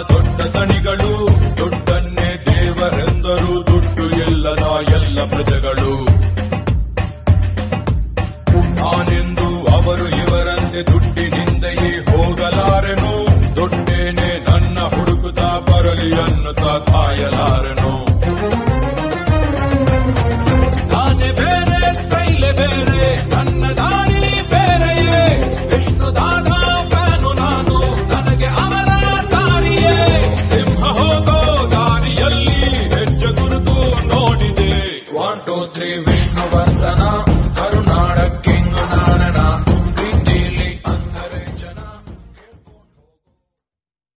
ದೊಡ್ಡ ದಣಿಗಳು, ದುಡ್ಡನ್ನೇ ದೇವರೆಂದರು, ದುಡ್ಡು ಎಲ್ಲನ ಎಲ್ಲ ಪ್ರಜೆಗಳು. ನಾನೆಂದು ಅವರು ಇವರಂತೆ ದುಡ್ಡಿನಿಂದೆಯೇ ಹೋಗಲಾರೆನು? ದುಡ್ಡೇನೆ ನನ್ನ ಹುಡುಕುತ್ತಾ ಬರಲಿ ಅನ್ನುತ್ತಾ ಕಾಯಲಾರೆನು? ನಾನೇ ಬೇರೆ, ಸ್ಟೈಲೆ ಬೇರೆ, ನನ್ನ श्रीविष्णुवर्धन